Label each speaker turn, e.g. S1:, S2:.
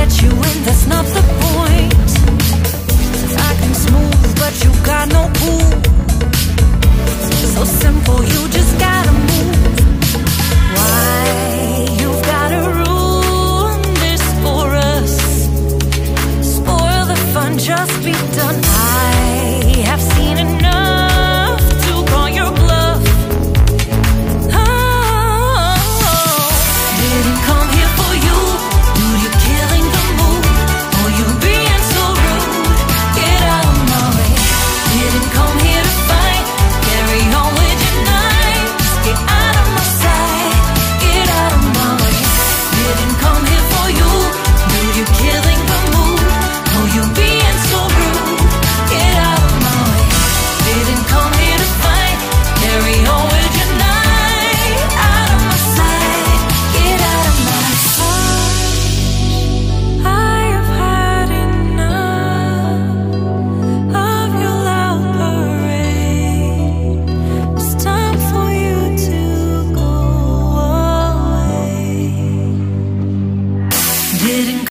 S1: get you in, that's not the point. Acting smooth, but you got no cool So simple, you just gotta move. Why you've gotta ruin this for us. Spoil the fun, just be done. didn't